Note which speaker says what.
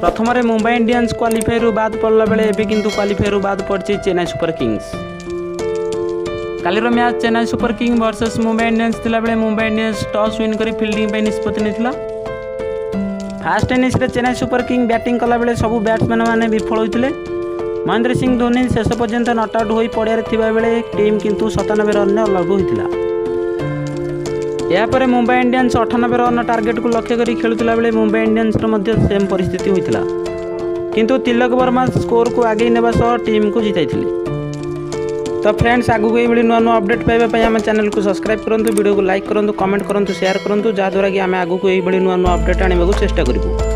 Speaker 1: ପ୍ରଥମରେ ମୁମ୍ବାଇ ଇଣ୍ଡିଆନ୍ସ କ୍ୱାଲିଫାଏରୁ ବାଦ ପଡ଼ିଲା ବେଳେ ଏବେ କିନ୍ତୁ କ୍ୱାଲିଫାଏରୁ ବାଦ ପଡ଼ିଛି ଚେନ୍ନାଇ ସୁପର କିଙ୍ଗସ୍ କାଲିର match Chennai super king versus Mumbai Indians ଥିଲାବେଳେ ମୁମ୍ବାଇ ଇଣ୍ଡିଆନ୍ସ ଟସ୍ ୱିନ୍ କରି ଫିଲ୍ଡିଂ ପାଇଁ ନିଷ୍ପତ୍ତି ନେଇଥିଲା ଫାର୍ଷ୍ଟ ଇନିଂସରେ ଚେନ୍ନାଇ ସୁପର କିଙ୍ଗ ବ୍ୟାଟିଂ କଲାବେଳେ ସବୁ ବ୍ୟାଟ୍ସମ୍ୟାନ୍ମାନେ ବିଫଳ ହୋଇଥିଲେ ମହେନ୍ଦ୍ର ସିଂ ଧୋନି ଶେଷ ପର୍ଯ୍ୟନ୍ତ ନଟ୍ ଆଉଟ୍ ହୋଇ ପଡ଼ିଆରେ ଥିବାବେଳେ ଟିମ୍ କିନ୍ତୁ ସତାନବେ ରନ୍ରେ ଅଲଗ ହୋଇଥିଲା ଏହାପରେ ମୁମ୍ବାଇ ଇଣ୍ଡିଆନ୍ସ ଅଠାନବେ ରନ୍ ଟାର୍ଗେଟ୍କୁ ଲକ୍ଷ୍ୟ କରି ଖେଳୁଥିଲା ବେଳେ ମୁମ୍ବାଇ ଇଣ୍ଡିଆନ୍ସର ମଧ୍ୟ ସେମ୍ ପରିସ୍ଥିତି ହୋଇଥିଲା କିନ୍ତୁ ତିଲକ ବର୍ମା ସ୍କୋରକୁ ଆଗେଇ ନେବା ସହ ଟିମ୍କୁ ଜିତାଇଥିଲେ ତ ଫ୍ରେଣ୍ଡସ୍ ଆଗକୁ ଏଇଭଳି ନୂଆ ନୂଆ ଅପଡ଼େଟ୍ ପାଇବା ପାଇଁ ଆମ ଚ୍ୟାନେଲକୁ ସବସ୍କ୍ରାଇବ୍ କରନ୍ତୁ ଭିଡ଼ିଓକୁ ଲାଇକ୍ କରନ୍ତୁ କମେଣ୍ଟ କରନ୍ତୁ ସେୟାର କରନ୍ତୁ ଯାହାଦ୍ୱାରା କି ଆମେ ଆଗକୁ ଏଇଭଳି ନୂଆ ନୂଆ ଅପଡ଼େଟ୍ ଆଣିବାକୁ ଚେଷ୍ଟା କରିବୁ